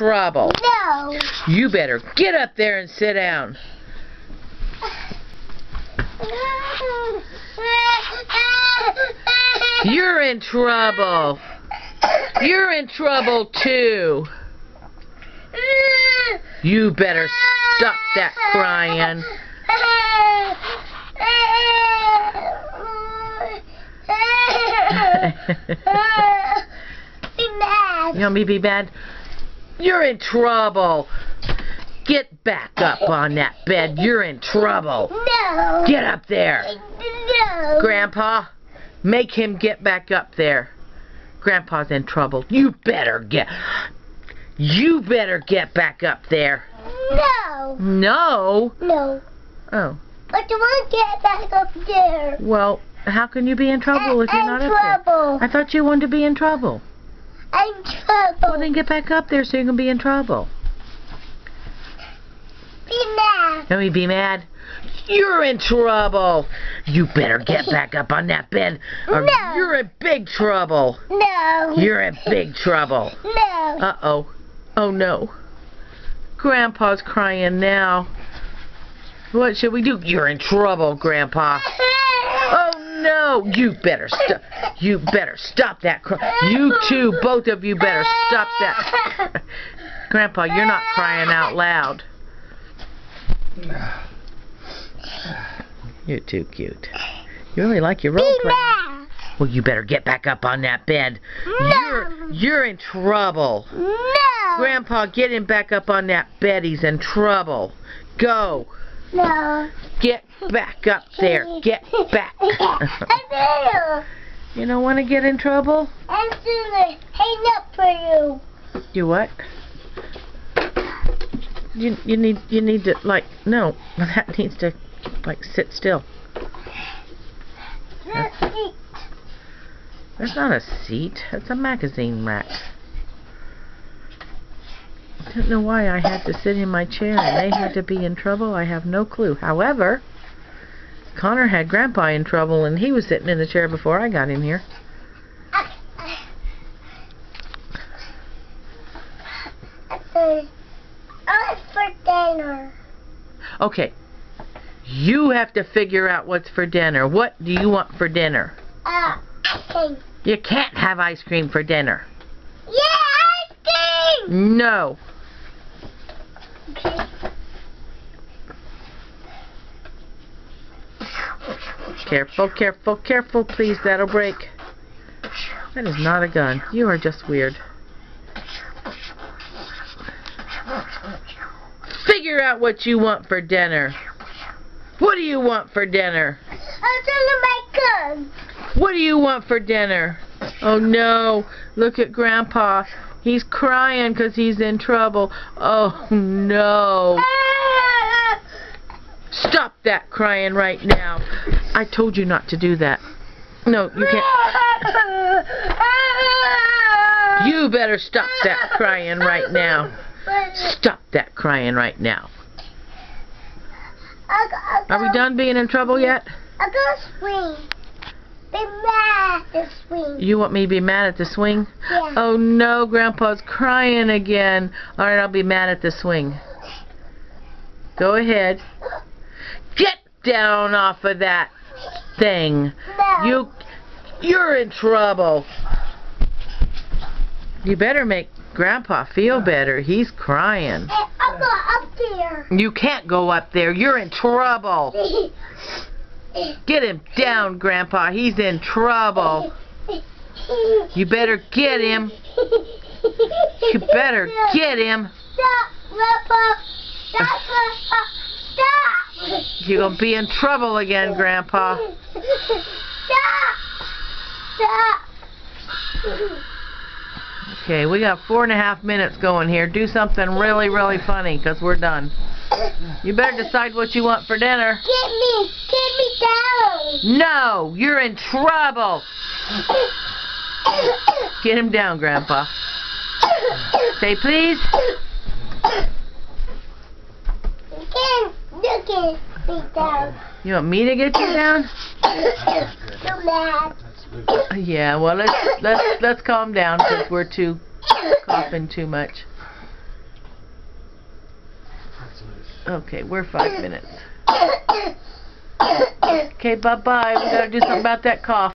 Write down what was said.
trouble. No. You better get up there and sit down. You're in trouble. You're in trouble too. You better stop that crying. Be mad. You want me to be bad? You're in trouble. Get back up on that bed. You're in trouble. No. Get up there. No. Grandpa, make him get back up there. Grandpa's in trouble. You better get. You better get back up there. No. No. No. Oh. But you won't get back up there. Well, how can you be in trouble if you're I'm not up there? trouble. I thought you wanted to be in trouble. I'm trouble. Well, then get back up there so you can be in trouble. Be mad. Let me be mad. You're in trouble. You better get back up on that bed or No. you're in big trouble. No. You're in big trouble. No. Uh-oh. Oh, no. Grandpa's crying now. What should we do? You're in trouble, Grandpa. No. You better stop. You better stop that. You two, both of you better stop that. Grandpa, you're not crying out loud. You're too cute. You really like your role play. Well, you better get back up on that bed. You're you're in trouble. No. Grandpa, get him back up on that bed. He's in trouble. Go. No. Get back up there. Get back. You don't want to get in trouble? I'm gonna hang up for you. Do what? You you need you need to like no that needs to like sit still. Let's. That's not a seat. That's a magazine rack. I don't know why I had to sit in my chair and they had to be in trouble. I have no clue. However, Connor had Grandpa in trouble and he was sitting in the chair before I got in here. Okay. I'm for dinner. Okay. You have to figure out what's for dinner. What do you want for dinner? Uh, okay. You can't have ice cream for dinner. Yeah, ice cream. No. Okay. Careful, careful, careful, please. That'll break. That is not a gun. You are just weird. Figure out what you want for dinner. What do you want for dinner? I'm gonna make gun. What do you want for dinner? Oh no, look at Grandpa. He's crying because he's in trouble. Oh no. Stop that crying right now. I told you not to do that. No, you can't. You better stop that crying right now. Stop that crying right now. Are we done being in trouble yet? I go swing. Be mad to swing. You want me to be mad at the swing? Yeah. Oh no, Grandpa's crying again. Alright, I'll be mad at the swing. Go ahead. Get down off of that thing. No. You, you're in trouble. You better make Grandpa feel better. He's crying. I'll go up there. You can't go up there. You're in trouble. Get him down, Grandpa. He's in trouble. You better get him. You better get him. Stop, Grandpa. Stop, Grandpa. Stop. You're going to be in trouble again, Grandpa. Stop. Stop. Okay, we got four and a half minutes going here. Do something really, really funny, because we're done. You better decide what you want for dinner. Get me. Get me down. No, you're in trouble. Get him down, Grandpa. Say please. Again, look at me down. You want me to get you down? So mad. Yeah, well let's let's let's calm down because we're too coughing too much. Okay, we're five minutes. Okay, bye-bye. We gotta do something about that cough.